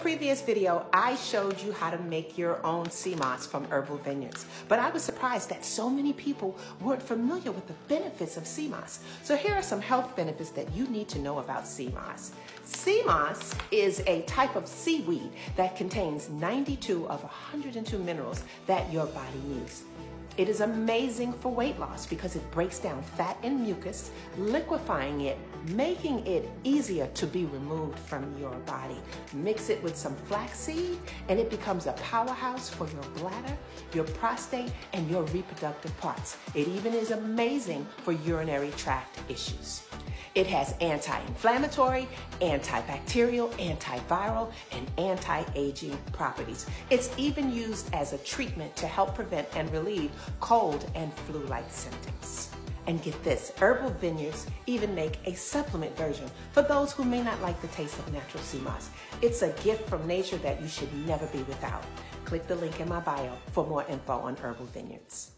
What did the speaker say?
Previous video, I showed you how to make your own sea moss from Herbal Vineyards, but I was surprised that so many people weren't familiar with the benefits of sea moss. So here are some health benefits that you need to know about sea moss. Sea moss is a type of seaweed that contains 92 of 102 minerals that your body needs. It is amazing for weight loss because it breaks down fat and mucus, liquefying it, making it easier to be removed from your body. Mix it with some flaxseed and it becomes a powerhouse for your bladder, your prostate, and your reproductive parts. It even is amazing for urinary tract issues. It has anti-inflammatory, antibacterial, antiviral, and anti-aging properties. It's even used as a treatment to help prevent and relieve cold and flu-like symptoms. And get this, Herbal Vineyards even make a supplement version for those who may not like the taste of natural sea moss. It's a gift from nature that you should never be without. Click the link in my bio for more info on Herbal Vineyards.